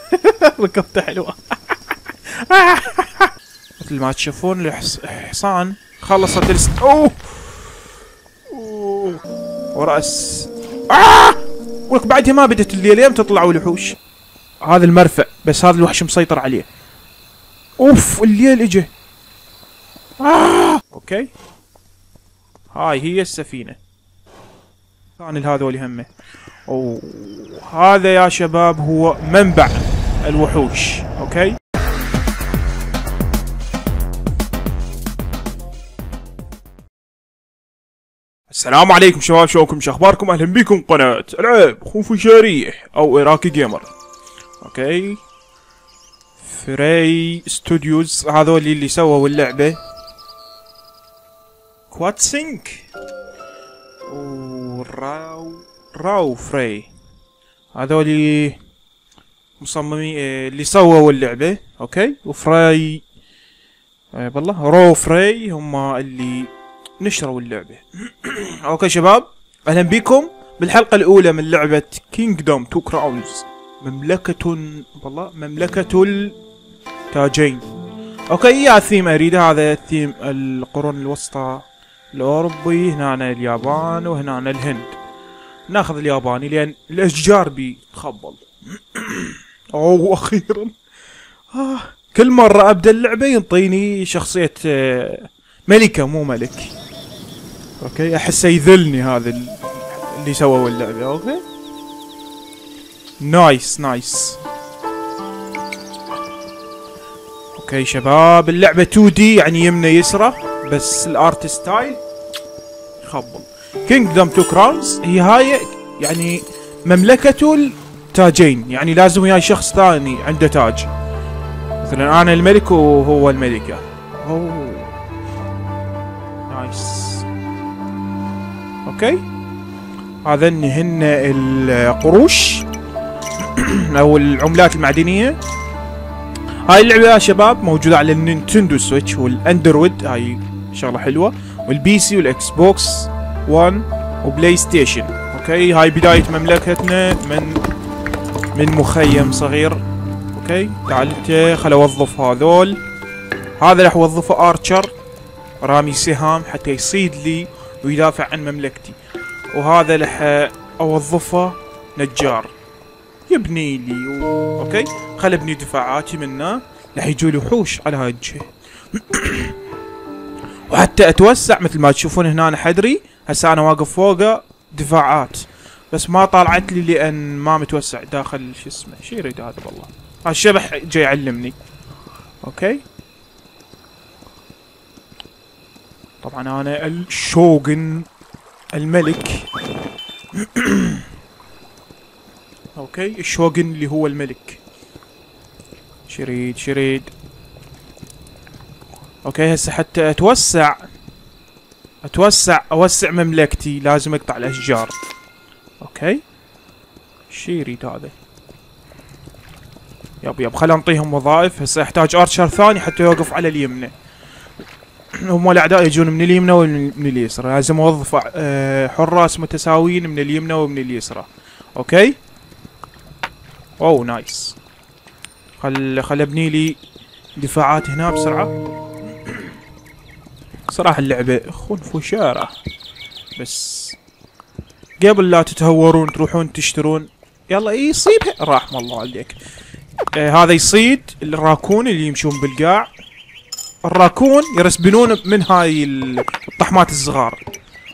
ركبته حلوة. مثل ما تشوفون الحصان خلصت الس... أوه! آه! ولك بعدها ما بدت الليل يوم تطلعوا الوحوش. هذا المرفأ بس هذا الوحش مسيطر عليه. أوف! الليل اجى آه! أوكي. هاي هي السفينة. ثاني لهذول همه أوه! هذا يا شباب هو منبع. الوحوش okay؟ السلام عليكم شباب شلونكم؟ شو أخباركم؟ أهلا بكم. قناة ألعاب خوفو شريح أو اراكي gamer okay؟ فري studios هذول اللي سووا اللعبة. كوات سينك وراو راو فري هذول مصممين آه، اللي سووا اللعبة أوكي؟ وفراي بالله رو فري هم اللي نشروا اللعبة. أوكي شباب أهلا بكم بالحلقة الأولى من لعبة كينجدوم تو كراونز مملكة والله مملكة التاجين. okay يا ثيم أريد هذا الثيم القرون الوسطى الأوروبي هنا اليابان وهنا الهند. ناخذ الياباني لأن الأشجار بيتخبل. اوه أخيرا. آه. كل مرة أبدأ اللعبة ينطيني شخصية آه، ملكة مو ملك. okay احسه يذلني هذا اللي سووا اللعبة okay؟ nice nice. okay شباب اللعبة 2D يعني يمنى يسرى بس ال art style يخبل Kingdom Two Crowns هي هاي يعني مملكة التاجين يعني لازم وياي شخص ثاني عنده تاج. مثلا أنا الملك وهو الملكة أوه. nice. okay. هذا هن القروش. أو العملات المعدنية. هاي اللعبة يا شباب موجودة على ال Nintendo Switch وال Android. هاي شغلة حلوة. وال PC وال Xbox 1 و PlayStation okay. هاي بداية مملكتنا من من مخيم صغير. okay تعال خل أوظف هذول. هذا راح أوظفه archer رامي سهام حتى يصيد لي ويدافع عن مملكتي. وهذا راح أوظفه نجار. يبني لي و... okay خل أبني دفاعاتي منه. راح يجوا وحوش على هاي الجهه وحتى أتوسع مثل ما تشوفون هنا حدري. هسه أنا واقف فوقه دفاعات. بس ما طالعت لي لأن ما متوسع داخل شو اسمه شو يريد هذا والله. الشبح جاي يعلمني. okay. طبعا أنا الشوغن الملك. okay الشوغن اللي هو الملك. شريد شريد. okay هسه حتى أتوسع. أتوسع أوسع مملكتي. لازم أقطع الأشجار. okay. شي يريد هذا يب يب خل أنطيهم وظائف. هسه احتاج archer ثاني حتى يوقف على اليمنى. هم الأعداء يجون من اليمنى ومن اليسرى. لازم أوظف آه، حراس متساويين من اليمنى ومن اليسرى. okay؟ اوه nice. خل خل ابني لي دفاعات هنا بسرعة. صراحة اللعبة خنفشارة. بس قبل لا تتهورون تروحون تشترون. يلا يصيبها رحم الله عليك. آه هذا يصيد الراكون اللي يمشون بالقاع. الراكون ي respawn ون من هاي الطحمات الصغار.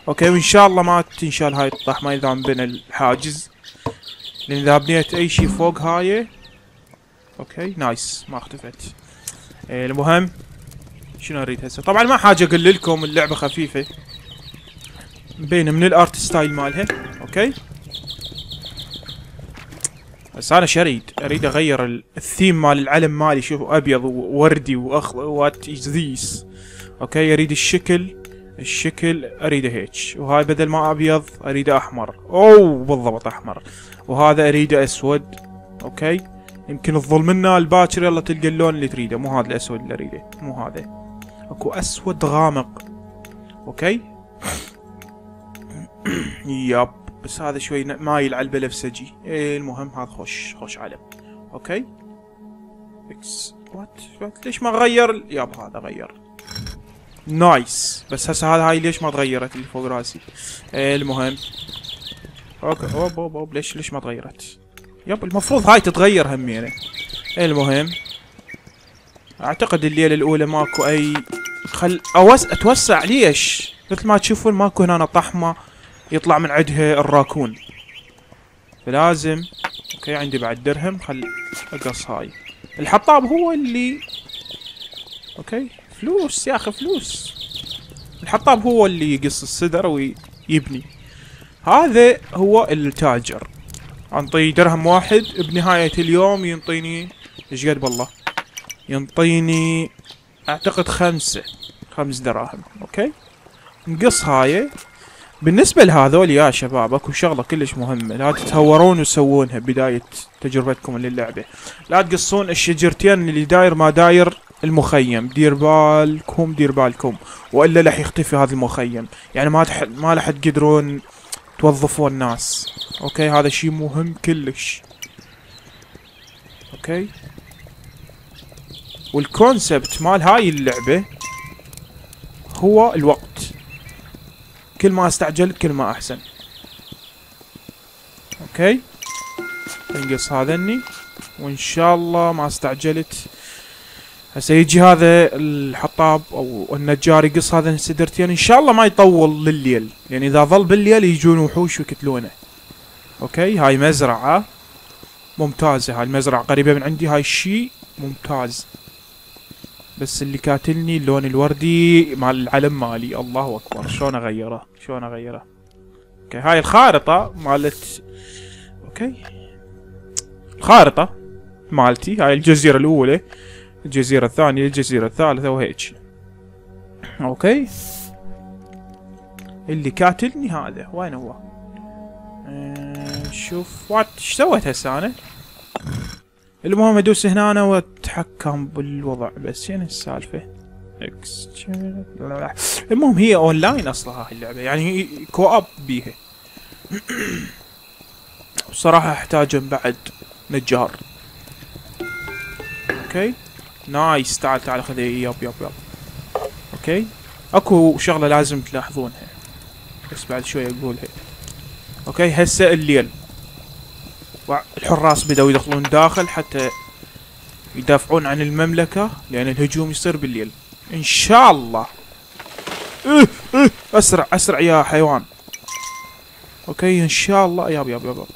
okay وإن شاء الله ما تنشال هاي الطحمة إذا بين الحاجز. لأن إذا بنيت أي شيء فوق هاي okay nice ما اختفت إيه المهم شنو أريد هسه؟ طبعا ما حاجة أقول لكم اللعبة خفيفة. مبينه من ال art style مالها. okay. بس أنا شريد أريد. أغير الثيم مال العلم مالي. شوف أبيض ووردي واخ what is this okay أريد الشكل. الشكل أريده هيك. وهاي بدل ما أبيض أريده أحمر. أوه بالضبط أحمر. وهذا أريده أسود. okay. يمكن تظل منا الباكر يلا تلقى اللون اللي تريده. مو هذا الأسود اللي أريده. مو هذا. أكو أسود غامق. okay. yup بس هذا شوي مايل على البنفسجي إيه المهم هذا خوش خوش علم. okay. X what what ليش ما غير yup هذا غير. nice بس هسه هذا هاي ليش ما تغيرت اللي فوق راسي؟ إيه المهم. okay. أوب أوب أوب. ليش ليش ما تغيرت؟ yep المفروض هاي تتغير همينه المهم. أعتقد الليلة الأولى ماكو أي خل أوس... أتوسع. ليش؟ مثل ما تشوفون ماكو هنا طحمة. يطلع من عندها الراكون. فلازم okay عندي بعد درهم خل اقص هاي الحطاب هو اللي okay فلوس يا أخي فلوس. الحطاب هو اللي يقص السدر ويبني. هذا هو التاجر. انطي درهم واحد بنهاية اليوم ينطيني إيش قد بالله؟ ينطيني أعتقد خمسة خمس دراهم okay؟ نقص هاي. بالنسبة لهذول يا شباب أكو شغلة كلش مهمة. لا تتهورون وتسوونها بداية تجربتكم للعبة. لا تقصون الشجرتين اللي داير ما داير المخيم. دير بالكم دير بالكم. وإلا راح يختفي هذا المخيم. يعني ما تح... ما راح تقدرون توظفون ناس. okay؟ هذا شيء مهم كلش. okay؟ وال concept مال هاي اللعبة هو الوقت. كل ما استعجلت كل ما أحسن. okay؟ نقص هذني وإن شاء الله ما استعجلت. هسه يجي هذا الحطاب أو النجار يقص هذا السدرتين إن شاء الله ما يطول لليل. يعني إذا ظل بالليل يجون وحوش ويقتلونه. okay؟ هاي مزرعة. ممتازة هاي المزرعة. قريبة من عندي. هاي الشيء ممتاز. بس اللي كاتلني اللون الوردي مال العلم مالي. الله أكبر. شلون أغيره؟ شلون أغيره؟ okay. هاي الخارطة مالت okay. الخارطة مالتي هاي الجزيرة الأولى الجزيرة الثانية الجزيرة الثالثة وهيك okay. اللي كاتلني هذا وين هو؟ أه شوف what إيش سويت هسه أنا؟ المهم ادوس هنا واتحكم بالوضع بس شنو السالفة؟ X المهم هي اونلاين أصلا هاي اللعبة يعني co-op بيها. بصراحة احتاج بعد نجار. okay؟ nice تعال تعال خذ yup yup yup okay؟ أكو شغلة لازم تلاحظونها. بس بعد شوي أقولها. okay؟ هسه الليل. الحراس بدأوا يدخلون داخل حتى يدافعون عن المملكة لأن الهجوم يصير بالليل. إن شاء الله. إيه إيه أسرع أسرع يا حيوان. okay إن شاء الله. yup yup yup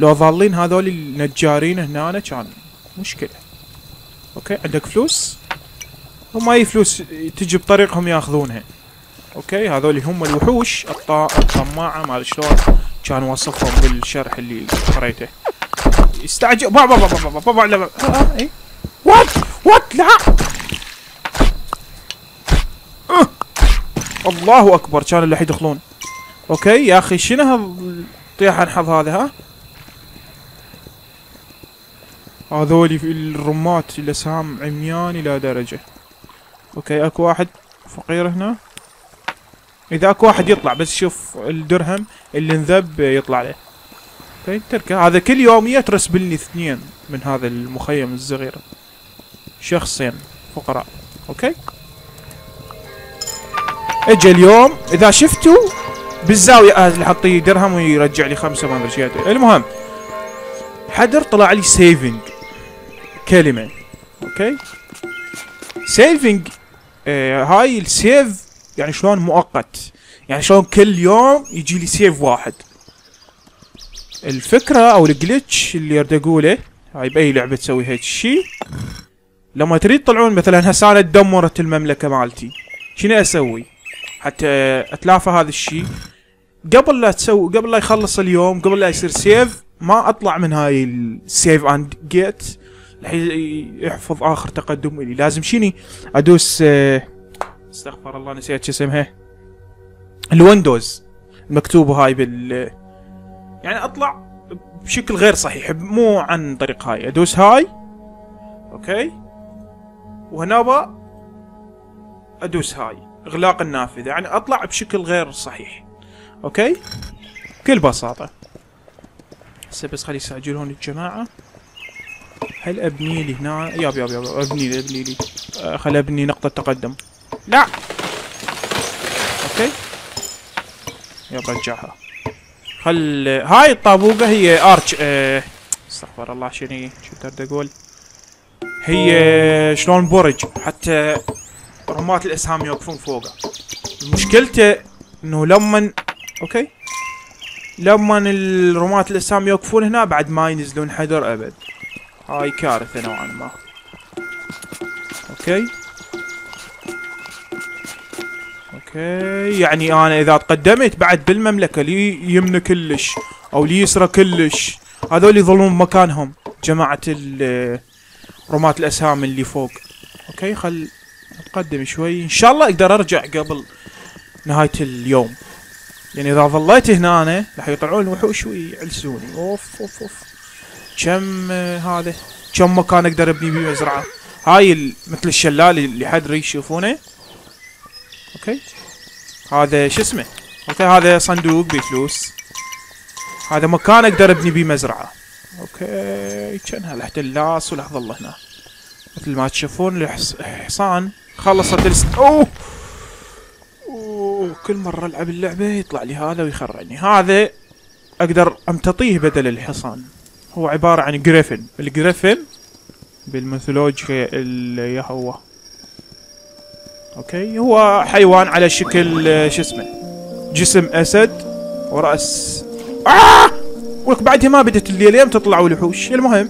لو ظالين هذول النجارين هنا كان مشكلة. okay عندك فلوس؟ هم أي فلوس تجي بطريقهم ياخذونها. okay هذول هم الوحوش. الطماعة ما شلون كان وصفهم بالشرح اللي قريته. استعجل بابا بابا بابا بابا لا اي what what لا. أه. الله أكبر كان اللي يدخلون. okay يا أخي شنو هالطيحان حظ هذا ها؟ هذولي في الرمات الاسهام عميان إلى درجة. okay أكو واحد فقير هنا. إذا أكو واحد يطلع بس شوف الدرهم اللي انذب يطلع له. تركه. هذا كل يوم يترس لي اثنين من هذا المخيم الصغير. شخصين فقراء. okay؟ اجى اليوم إذا شفتوا بالزاوية اللي حطيه درهم ويرجع لي خمسة ما أدري المهم حدر طلع لي saving كلمة. okay؟ saving آه هاي ال save يعني شلون مؤقت. يعني شلون كل يوم يجي لي save واحد. الفكرة أو ال glitch اللي اريد اقوله هاي بأي لعبة تسوي هيك شيء؟ لما تريد تطلعون مثلا هسه أنا تدمرت المملكة مالتي شنو أسوي؟ حتى أتلافى هذا الشيء. قبل لا تسوي قبل لا يخلص اليوم قبل لا يصير save ما أطلع من هاي ال save and quit يحفظ آخر تقدم إلي. لازم شني أدوس آه استغفر الله نسيت شو اسمها. ال Windows. المكتوبة هاي بال يعني أطلع بشكل غير صحيح مو عن طريق هاي. أدوس هاي. okay. وهنا أدوس هاي. إغلاق النافذة. يعني أطلع بشكل غير صحيح. okay. بكل بساطة. هسه بس خلي يستعجلون الجماعة. هل أبني لي هنا؟ yep yep yep. أبني لي أبني لي. آه، خل أبني نقطة تقدم. لا! okay. yep رجعها. خل هاي الطابوقة هي arch آه... استغفر الله شنو؟ شو ترد أقول؟ هي شلون برج؟ حتى رمات الإسهام يوقفون فوقه. مشكلته إنه لما okay؟ لما الرمات الإسهام يوقفون هنا بعد ما ينزلون حدر أبد. هاي كارثة نوعا ما. okay؟ okay. يعني أنا إذا تقدمت بعد بالمملكة لي يمنى كلش أو لي يسرى كلش. هذول يظلون بمكانهم جماعة ال- رماة الأسهام اللي فوق. okay خل أتقدم شوي. إن شاء الله أقدر أرجع قبل نهاية اليوم. يعني إذا ظليت هنا أنا راح يطلعون الوحوش ويعلسوني أوف أوف أوف. كم آه، هذا؟ كم مكان أقدر أبني بيه مزرعة؟ هاي مثل الشلال اللي حد يشوفونه. okay. هذا شو اسمه؟ okay هذا صندوق بفلوس؟ هذا مكان أقدر أبني بيه مزرعة. okay كانها الاحتلاس ولا ظل هنا. مثل ما تشوفون الحص- الحصان خلصت الس... أوه! أوه كل مرة ألعب اللعبة يطلع لي هذا ويخرعني. هذا أقدر أمتطيه بدل الحصان. هو عبارة عن griffin ال griffin بالميثولوجيا اللي هو okay. هو حيوان على شكل آه، شو اسمه؟ جسم أسد ورأس. آه! ولك بعدها ما بدت الليل يوم تطلعوا الوحوش. المهم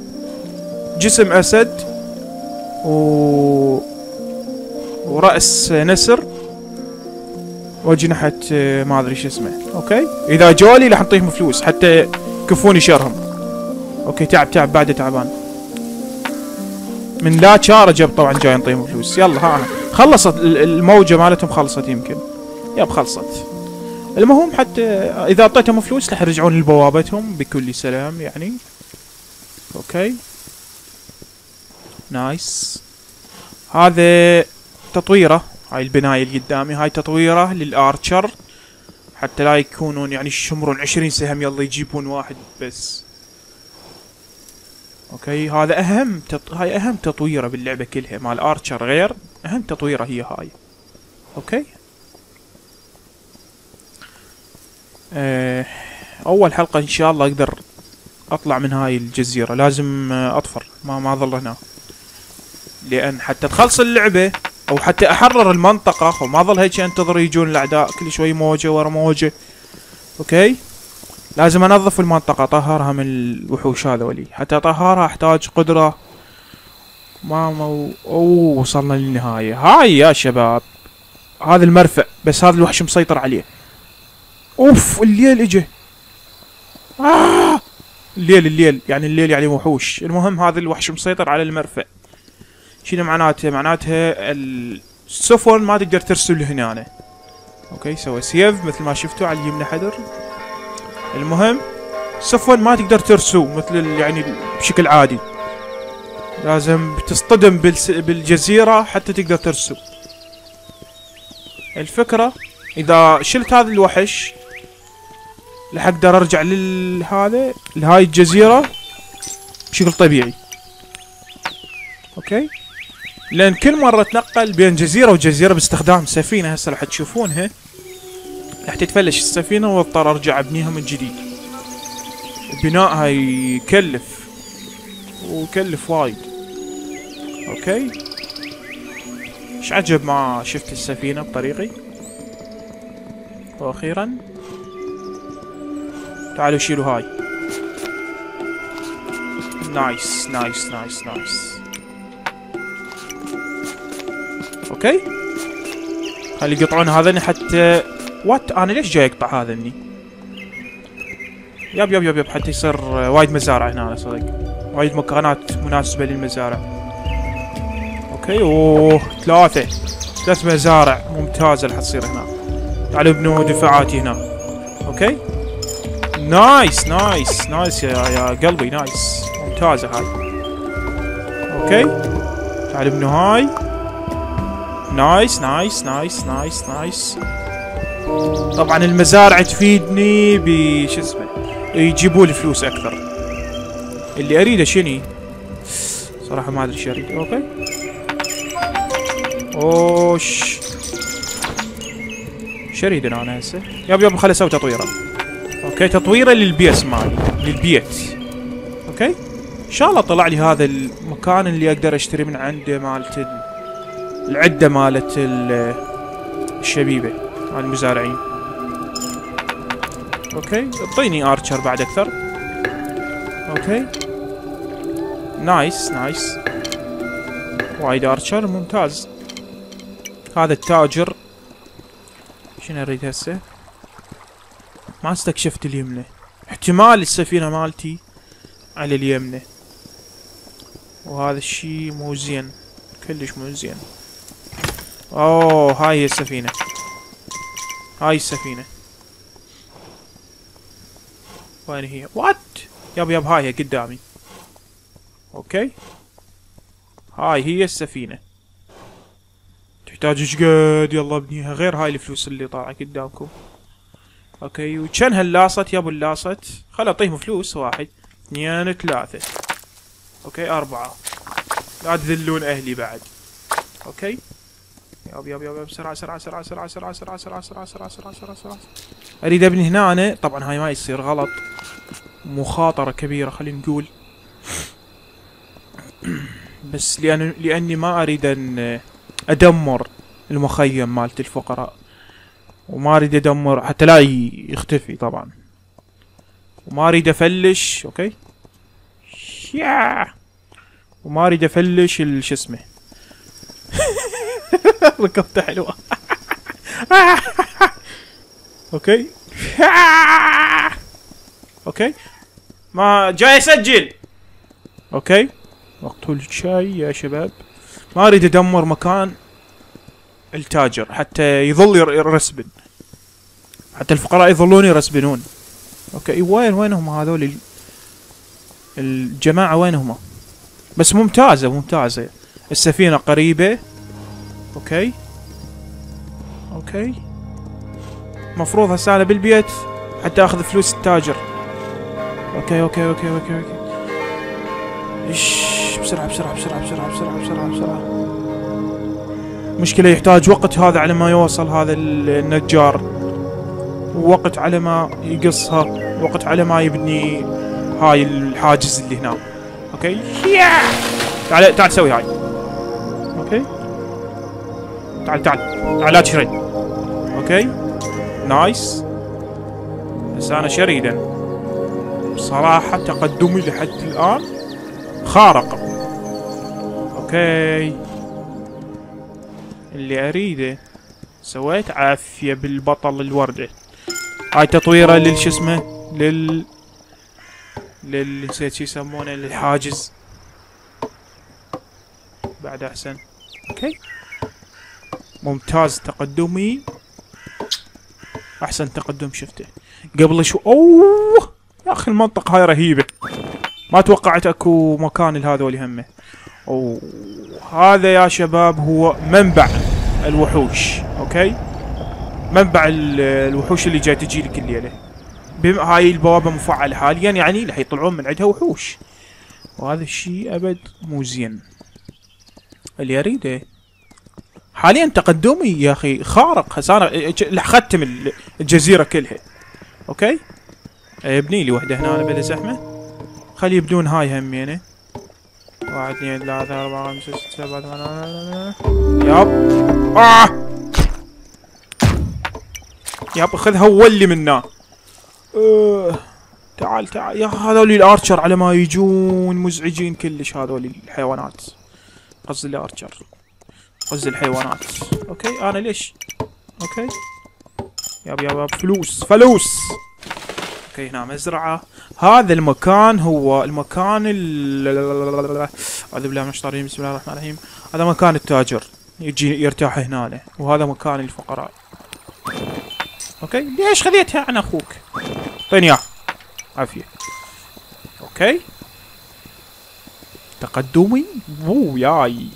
جسم أسد و... ورأس نسر وأجنحة آه، ما أدري شو اسمه. okay. إذا جولي راح نعطيهم فلوس حتى يكفوني شرهم. okay تعب تعب بعده تعبان. من لا شارة جاب طبعا جاي نعطيهم فلوس. يلا ها. خلصت ال- الموجة مالتهم خلصت يمكن. yep خلصت. المهم حتى إذا أعطيتهم فلوس راح يرجعون لبوابتهم بكل سلام يعني. okay. nice. هذا تطويره هاي البناية اللي قدامي. هاي تطويره لل archer. حتى لا يكونون يعني يشمرون عشرين سهم يلا يجيبون واحد بس. okay هذا أهم تط... هاي أهم تطويرة باللعبة كلها مال archer غير. اهم تطويره هي هاي. okay؟ آه، أول حلقة إن شاء الله أقدر أطلع من هاي الجزيرة. لازم آه، أطفر. ما ما أظل هنا. لأن حتى تخلص اللعبة أو حتى أحرر المنطقة وما ظل هيك أنتظر يجون الأعداء. كل شوي موجة ورا موجة. أوكي؟ لازم أنظف المنطقة. اطهرها من الوحوش هذولي حتى اطهرها أحتاج قدرة ما مو أوه وصلنا للنهاية. هاي يا شباب. هذا المرفأ بس هذا الوحش مسيطر عليه. أوف الليل اجى آه! الليل الليل. يعني الليل يعني وحوش. المهم هذا الوحش مسيطر على المرفأ. شنو معناته؟ معناتها السفن ما تقدر ترسل هنا أنا. okay سوى save مثل ما شفتوا على اليمنى حدر. المهم سفن ما تقدر ترسو مثل يعني بشكل عادي. لازم تصطدم. بالجزيرة حتى تقدر ترسو الفكرة إذا شلت هذا الوحش راح أقدر أرجع لهذا لهاي الجزيرة بشكل طبيعي. okay؟ لأن كل مرة اتنقل بين جزيرة وجزيرة باستخدام سفينة هسه راح تشوفونها. راح تتفلش السفينة واضطر أرجع أبنيها من جديد. بنائها يكلف ويكلف وايد. أوكي. إيش عجب ما شفت السفينة بطريقي؟ وأخيرا. تعالوا شيلوا هاي. nice nice nice nice okay. خلي يقطعون هذا حتى what أنا ليش جاي أقطع yep yep yep yep حتى يصير وايد مزارع هنا صدق. وايد مكانات مناسبة للمزارع. okay اوه ثلاثة ثلاث مزارع ممتازة اللي حتصير هنا. تعالوا ابنوا دفاعاتي هنا. okay؟ nice nice nice يا, يا قلبي nice. ممتازة هاي. okay؟ تعالوا ابنوا هاي. nice nice nice nice nice. طبعا المزارع تفيدني بش اسمه يجيبوا لي فلوس أكثر. اللي أريده شني صراحة ما أدري إيش اريد okay؟ أوش. إيش اريد أنا هسه yep yep خلي أسوي تطويرة. okay تطويرة لل base مالي للبيت. okay؟ إن شاء الله طلع لي هذا المكان اللي أقدر أشتري من عنده مالت ال- العدة مالت ال- الشبيبة مال المزارعين. okay؟ أعطيني archer بعد أكثر. okay؟ nice nice. وايد archer ممتاز. هذا التاجر. شنو أريد هسه؟ ما استكشفت اليمنى. احتمال السفينة مالتي على اليمنى. وهذا الشي مو زين. كلش مو زين. أوه هاي هي السفينة. هاي السفينة. وين هي؟ what yep yep هاي هي قدامي. okay. هاي هي السفينة. تحتاج إيش قد يلا ابنيها غير هاي الفلوس اللي طالعة قدامكم okay وكان هاللاصت يا ابو اللاصت خل اعطيهم فلوس واحد اثنين ثلاثة okay اربعة لا تذلون أهلي بعد okay yep yep yep بسرعة سرعة سرعة سرعة سرعة سرعة سرعة سرعة سرعة سرعة سرعة سرعة اريد ابني هنا أنا. طبعا هاي ما يصير غلط مخاطرة كبيرة خلينا نقول بس لأن لأني ما أريد أن أدمر المخيم مالت الفقراء. وما أريد أدمر حتى لا يختفي طبعا. وما أريد أفلش okay؟ يا! وما أريد أفلش شو اسمه؟ ركبته حلوة. okay؟ okay؟ ما جاي أسجل! okay؟ مقتول شاي يا شباب. ما أريد أدمر مكان التاجر حتى يظل ير- ي respawn. حتى الفقراء يظلون ي respawn ون. okay وين وينهم هذول ال- الجماعة؟ وينهم؟ بس ممتازة ممتازة. السفينة قريبة. okay. okay. مفروض هسه أنا بالبيت حتى أخذ فلوس التاجر. okay okay okay okay okay. بسرعة بسرعة بسرعة بسرعة بسرعة بسرعة بسرعة. مشكلة يحتاج وقت هذا على ما يوصل هذا ال- النجار. ووقت على ما يقصها وقت على ما يبني هاي الحاجز اللي هنا. okay؟ تعال تعال سوي هاي. okay؟ تعال تعال تعال لا تشري. okay؟ nice. بس أنا شريدا بصراحة تقدمي لحد الآن خارق. okay. اللي أريده سويت عافية بالبطل الوردة هاي تطويرة للش اسمه لل لل نسيت شو يسمونه للحاجز. بعد أحسن. okay. ممتاز تقدمي. أحسن تقدم شفته. قبل شو أوه! يا أخي المنطقة هاي رهيبة. ما توقعت أكو مكان لهذول همه. اوه هذا يا شباب هو منبع الوحوش okay؟ منبع ال- الوحوش اللي جاي تجي لك الليلة. هاي البوابة مفعلة حاليا يعني رح يطلعون من عندها وحوش. وهذا الشيء أبد مو زين. اللي أريده. حاليا تقدمي يا أخي خارق أنا رح ختم ال- الجزيرة كلها. أوكي؟ ابني لي وحدة هنا بلا زحمة. خلي يبدون هاي همينه واحد اثنين ثلاثة أربعة خمسة ستة سبعة ثمانية yep. آه. yep خذها وولي منا. آه. تعال تعال. يا هذول ال archer على ما يجون مزعجين كلش هذول الحيوانات. قصدي ال archer. قصدي الحيوانات. okay أنا ليش؟ okay. yep yep yep. فلوس فلوس. okay هنا مزرعة. هذا المكان هو المكان ال أعوذ بالله من الشيطان بسم الله الرحمن الرحيم. هذا مكان التاجر يجي يرتاح هنا وهذا مكان الفقراء okay؟ ليش خذيتها عن أخوك؟ اعطيني اياه عافية. okay. تقدمي؟ وو ياي.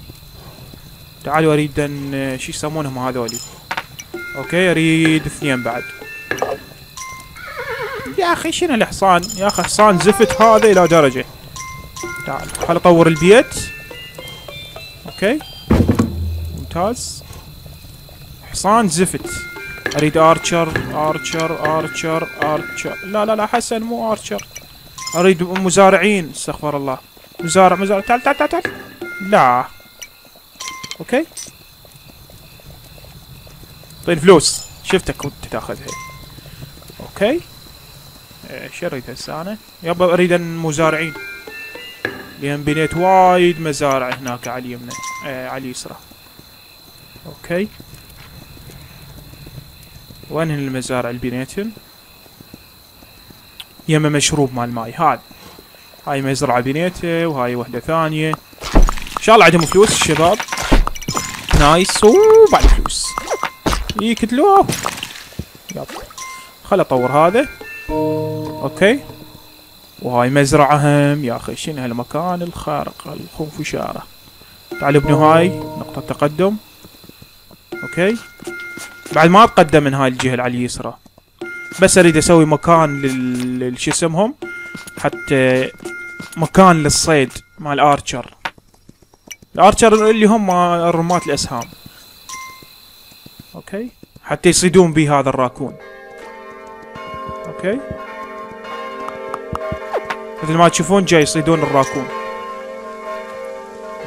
تعالوا أريد أن شو يسمونهم هذولي؟ okay أريد اثنين بعد. يا أخي شنو الحصان يا أخي حصان زفت هذا إلى درجة. تعال خل أطور البيت. okay. ممتاز. حصان زفت. أريد archer archer archer archer. لا لا لا حسن مو archer. أريد مزارعين استغفر الله. مزارع مزارع. تعال تعال تعال, تعال. لا. okay. طيب فلوس. شفتك كنت تأخذها. okay. إيش اريد هسه أنا يابا أريد مزارعين لأن بنيت وايد مزارع هناك على اليمنى آه على اليسرى okay. وين المزارع اللي بنيتن يما مشروب مال ماي. هذا هاي مزرعة بنيته وهاي وحدة ثانية. إن شاء الله عندهم فلوس الشباب nice. وبعد فلوس. يقتلوه يلا خل أطور هذا. okay. وهاي مزرعة هم يا أخي شنو هالمكان؟ الخارق الخنفشارة تعالوا ابنوا هاي نقطة تقدم. okay. بعد ما اتقدم من هاي الجهة على اليسرى. بس أريد أسوي مكان لل شو اسمهم؟ حتى مكان للصيد مع ال archer ال archer اللي هم رمات الأسهام. okay. حتى يصيدون به هذا الراكون. okay. مثل ما تشوفون جاي يصيدون الراكون.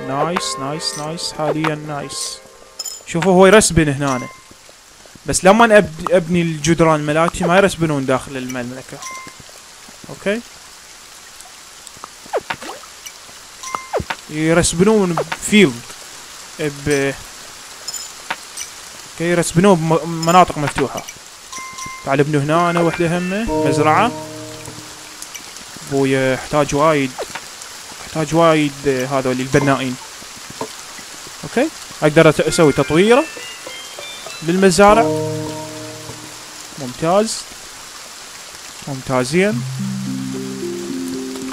nice nice nice. حاليا nice. شوفوا هو ي respawn هنا بس لما أبني الجدران ملاتي ما ي respawn ون داخل المملكة. okay؟ يرسبنون ب field. ب okay يرسبنون بمناطق مفتوحة. تعال ابنوا هنا أنا وحدة همه مزرعة. ابويا يحتاج وايد يحتاج وايد هذول البنائين okay؟ أقدر أسوي تطويره للمزارع. ممتاز. ممتازين.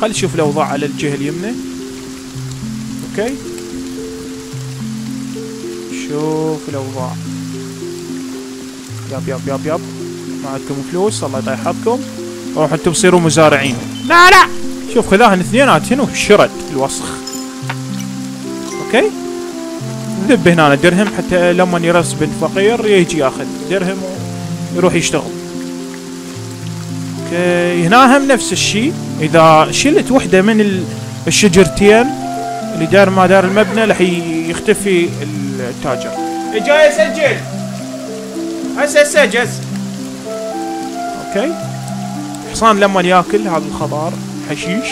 خل نشوف الأوضاع على الجهة اليمنى. okay؟ شوف الأوضاع. ياب ياب ياب ياب. ما عندكم فلوس الله يطيح حظكم. روحوا أنتم تصيروا مزارعين. لا لا. شوف خذاهن اثنينات هنا شرد الوسخ. أوكي؟ ذب هنا درهم حتى لما يرسبن فقير يجي ياخذ درهم ويروح يشتغل. okay؟ هنا هم نفس الشيء. إذا شلت وحدة من الشجرتين اللي دار ما دار المبنى راح يختفي التاجر. جاي اسجل هسه هسه okay؟ الحصان لما ياكل هذا الخضار حشيش.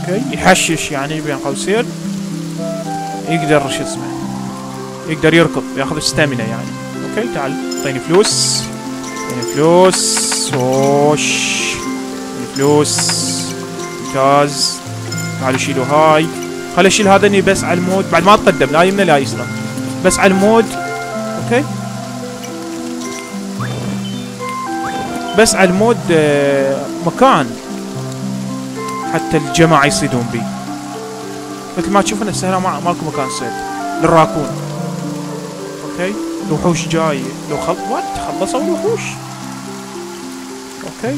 okay يحشش يعني بين قوسين. يقدر شو اسمه يقدر يركض ياخذ stamina يعني. okay تعال اعطيني فلوس. اعطيني فلوس وش فلوس ممتاز تعالوا شيلوا هاي. خل أشيل هذا بس على المود بعد ما اتقدم لا يمنى لا يسرى بس على المود okay. بس على المود آه، مكان حتى الجماعة يصيدون بي مثل ما تشوفون هسه هنا ماكو مكان صيد. لل raccoon. okay؟ الوحوش جاية لو خل what خلصوا الوحوش. okay؟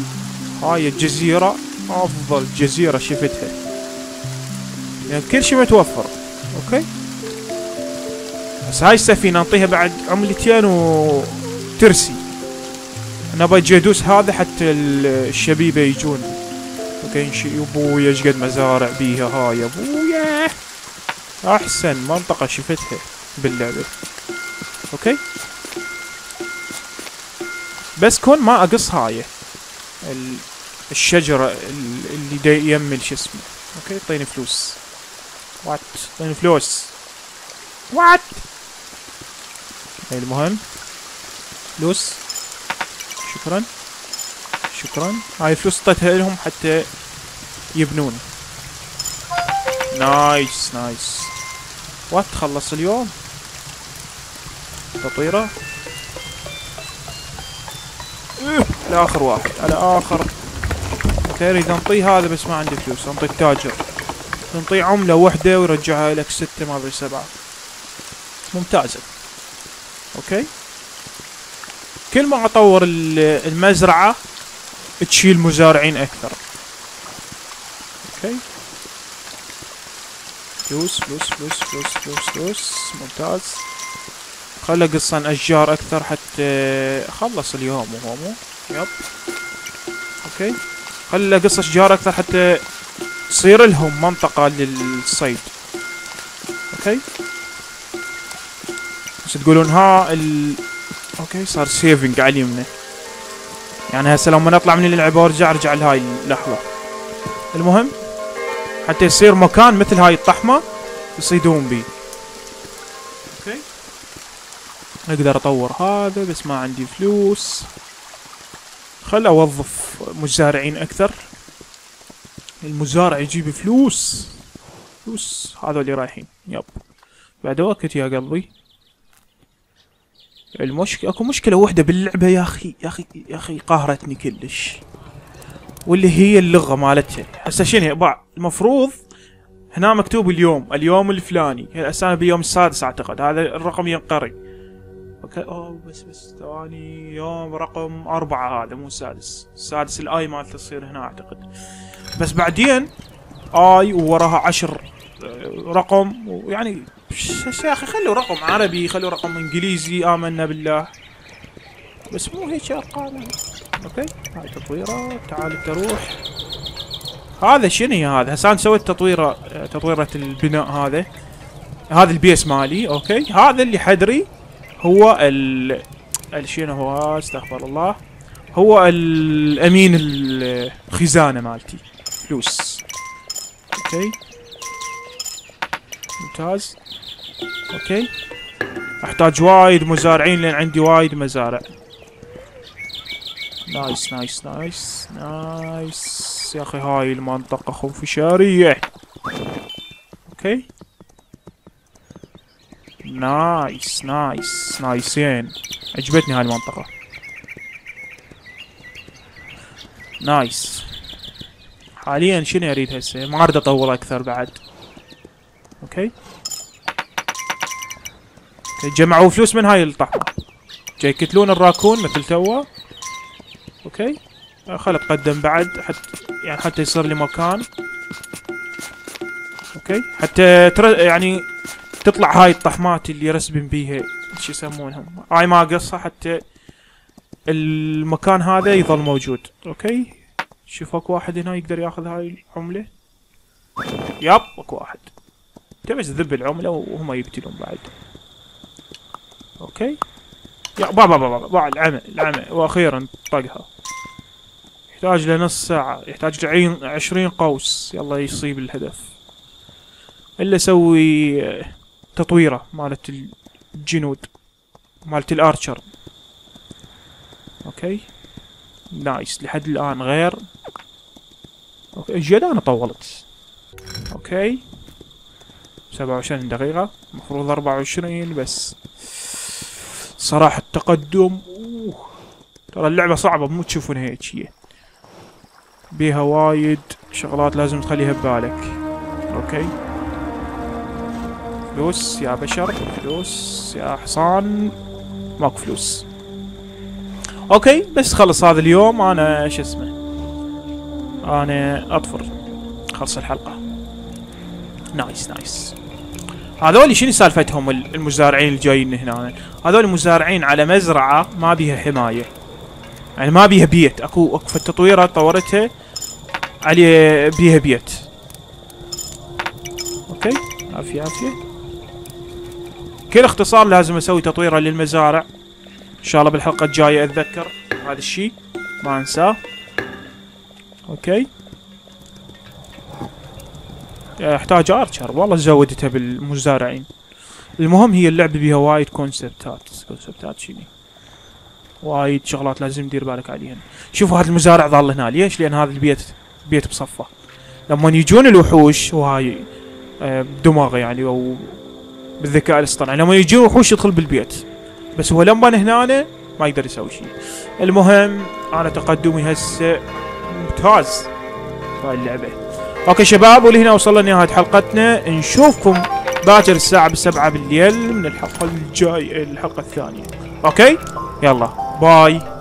هاي الجزيرة. أفضل جزيرة شفتها. يعني كل شيء متوفر. okay؟ بس هاي السفينة نعطيها بعد عملتين وترسي أنا بجي ادوس هذا حتى الشبيبة يجون. أوكي شي ابويا إيش قد مزارع بيها هاي. ابويا أحسن منطقة شفتها باللعبة. okay. بس كون ما أقص هاي. الشجرة اللي دا يمل شو اسمه. okay اعطيني فلوس. what اعطيني فلوس. what المهم. فلوس. شكرا. شكرا. هاي فلوس اعطيتها لهم حتى يبنون. nice nice. What خلص اليوم؟ تطويرة؟ إيه لآخر واحد. على آخر. okay اريد انطيه هذا بس ما عندي فلوس. انطي التاجر نعطيه عملة وحدة ويرجعها لك ستة ما أدري سبعة. ممتازة. okay؟ كل ما أطور المزرعة تشيل مزارعين أكثر. okay. فلوس فلوس فلوس فلوس فلوس فلوس ممتاز. خل أقص أشجار أكثر حتى خلص اليوم وهو مو. yep. Okay. خل أقص أشجار أكثر حتى تصير لهم منطقة للصيد. okay. بس تقولون ها ال okay صار saving على اليمنى. يعني هسه لما نطلع من اللعبة وارجع ارجع لهاي اللحظة. المهم حتى يصير مكان مثل هاي الطحمة يصيدون بيه okay؟ أقدر اطور هذا بس ما عندي فلوس. خل اوظف مزارعين أكثر. المزارع يجيب فلوس. فلوس هذول اللي رايحين. yep. بعد وقت يا قلبي. المشكلة أكو مشكلة وحدة باللعبة يا أخي يا أخي يا أخي قهرتني كلش. واللي هي اللغة مالتها. هسه شنو بع المفروض هنا مكتوب اليوم اليوم الفلاني. هسه أنا باليوم السادس أعتقد. هذا الرقم ينقري. okay. أوه بس بس ثواني. يوم رقم أربعة هذا مو السادس. السادس ال I مالته تصير هنا أعتقد. بس بعدين I ووراها عشر آه، رقم ويعني يا أخي خلوا رقم عربي خلوا رقم إنجليزي آمنا بالله. بس مو هيك أرقام. okay هاي تطويرة. تعال أنت روح. هذا شنو هذا؟ هسه أنا سويت تطويرة تطويرة البناء هذا. هذا ال base مالي. okay هذا اللي حدري هو ال- شنو هو؟ استغفر الله. هو الامين الخزانة مالتي. فلوس. okay. ممتاز. okay؟ أحتاج وايد مزارعين لأن عندي وايد مزارع. nice nice nice nice يا أخي هاي المنطقة خنفشارية okay؟ nice nice نايسين عجبتني هاي المنطقة. nice حاليا شنو أريد هسه؟ ما أريد أطول أكثر بعد. okay؟ جمعوا فلوس من هاي الطحمة جاي يقتلون الراكون مثل توا okay. آه، خل أتقدم بعد حتى يعني حتى يصير لي مكان. okay. حتى تر... يعني تطلع هاي الطحمات اللي رسبن بيها شو يسمونهم. هاي ما قصها حتى المكان هذا يظل موجود. okay. شوف أكو واحد هنا يقدر ياخذ هاي العملة. ياب أكو واحد. بس ذب العملة وهم يقتلون بعد. okay. يا با با با العمى العمى وأخيرا طقها. يحتاج له نص ساعة يحتاج له عشرين قوس. يلا يصيب الهدف. إلا أسوي آه، تطويرة مالت الجنود مالت ال archer. okay. nice. لحد الآن غير. okay. جد أنا طولت. أوكي. سبعة وعشرين دقيقة. المفروض أربعة وعشرين بس. صراحة التقدم أوه. ترى اللعبة صعبة مو تشوفون هيك هي بيها وايد شغلات لازم تخليها ببالك. okay. فلوس يا بشر فلوس يا حصان. ماكو فلوس. okay بس خلص هذا اليوم. أنا شو اسمه؟ أنا أطفر. خلص الحلقة. nice nice هذول شنو سالفتهم ال- المزارعين الجايين هنا؟ هذول مزارعين على مزرعة ما بيها حماية. يعني ما بيها بيت. اكو أكو التطويرة طورتها عليه بيها بيت. okay؟ عافية عافية. كل اختصار لازم أسوي تطويره للمزارع. إن شاء الله بالحلقة الجاية أتذكر هذا الشيء. ما أنساه. okay؟ احتاج archer. والله زودتها بالمزارعين. المهم هي اللعبة بيها وايد concept ات concept ات شنو؟ وايد شغلات لازم تدير بالك عليهن. شوفوا هذا المزارع ظل هنا. ليش؟ لأن هذا البيت بيت بصفة. لما يجون الوحوش وهاي آه، بدماغه يعني أو بالذكاء الاصطناعي. لما يجون وحوش يدخل بالبيت. بس هو لما هنا ما يقدر يسوي شيء. المهم أنا تقدمي هسه ممتاز. في اللعبة. okay شباب ولهنا وصلنا لنهاية حلقتنا. نشوفكم باكر الساعة بالسبعة بالليل من الحلقة الجاي الحلقة الثانية. أوكي؟ يلا. باي.